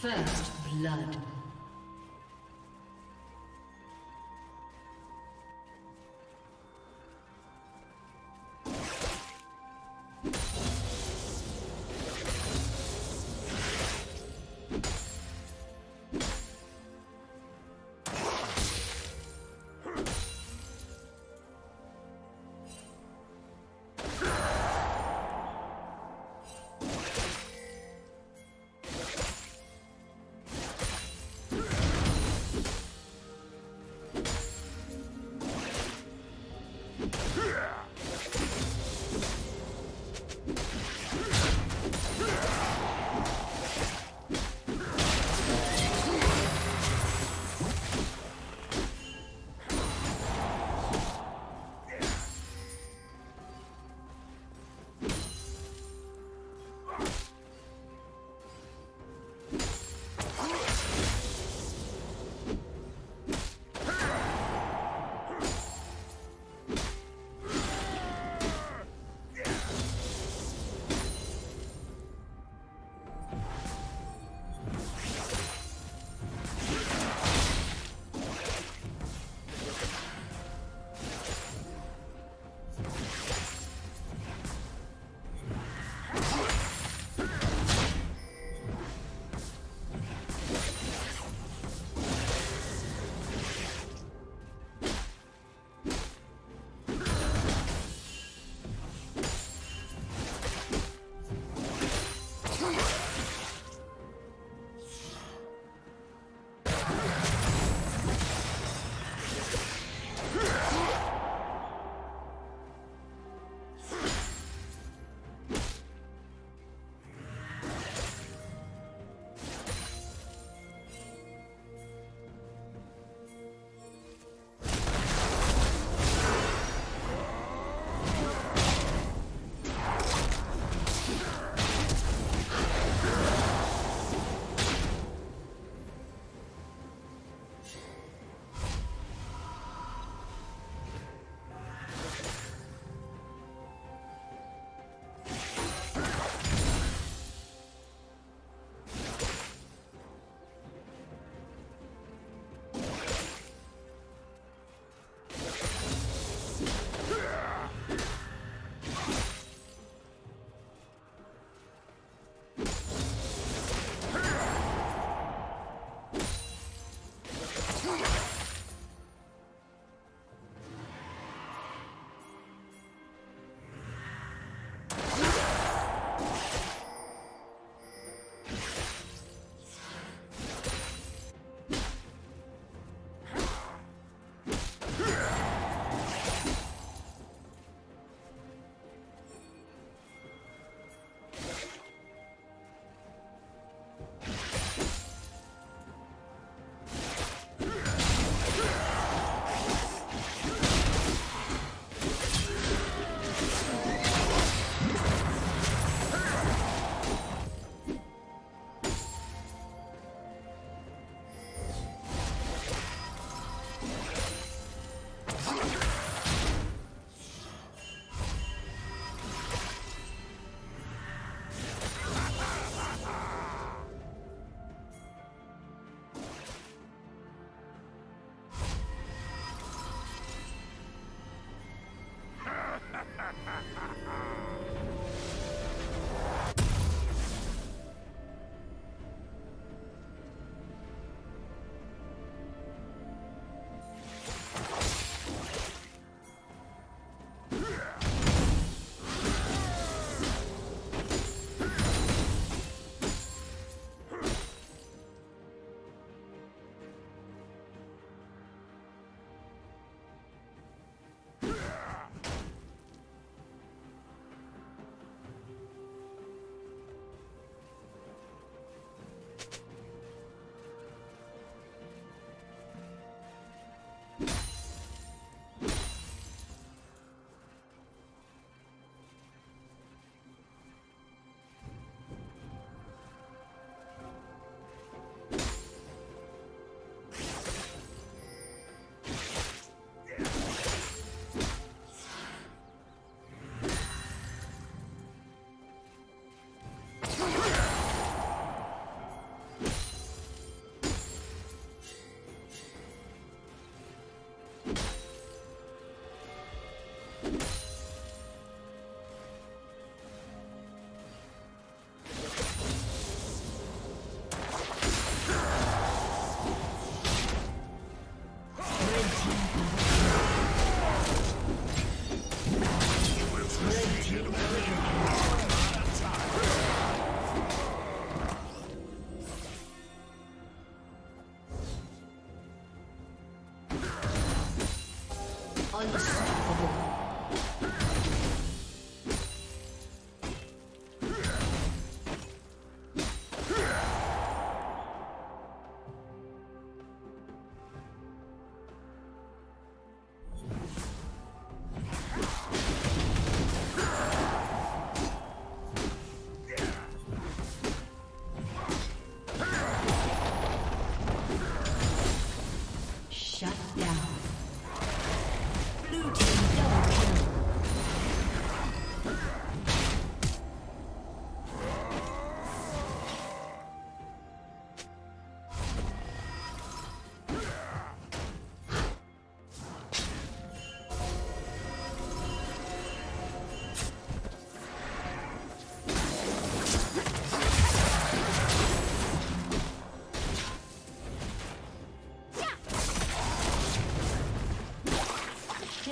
First blood. you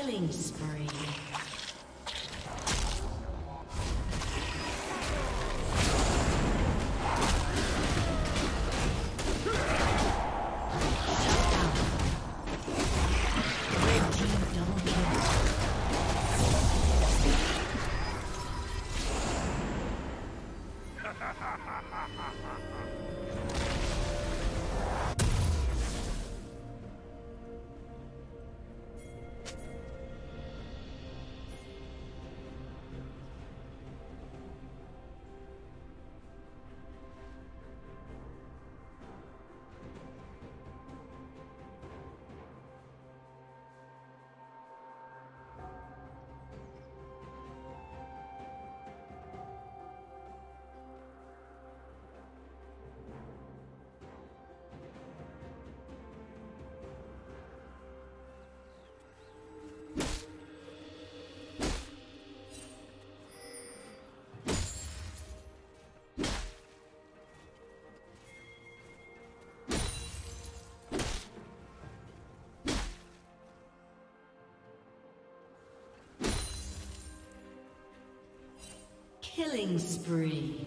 Killing spree. Killing spree.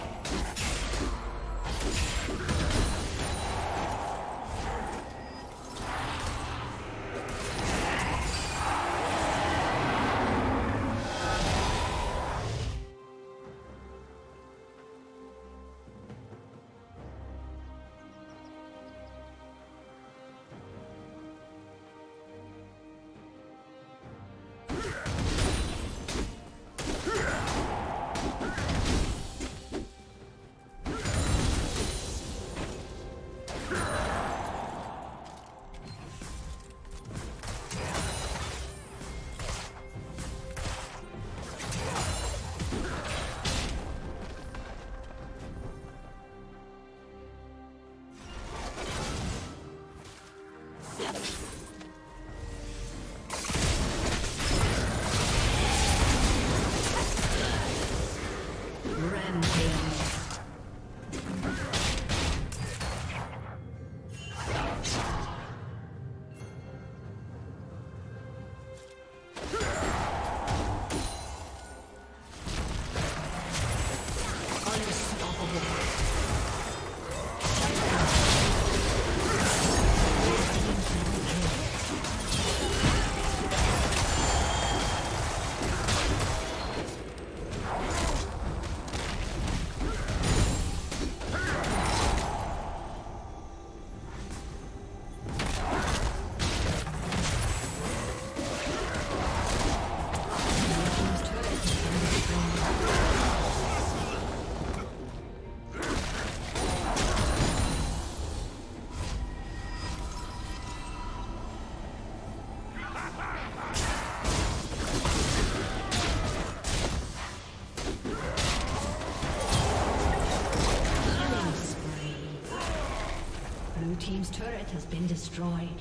Been destroyed.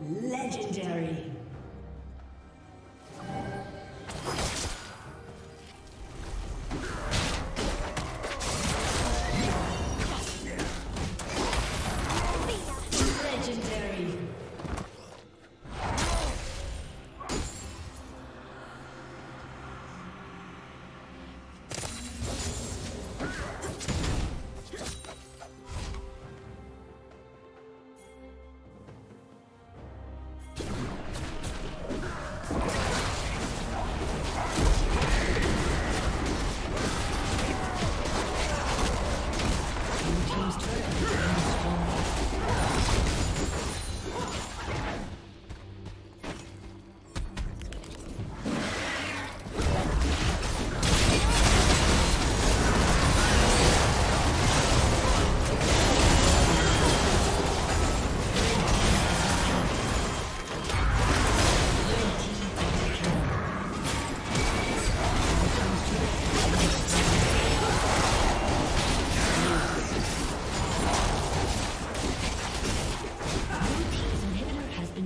Legendary.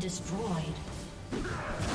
destroyed.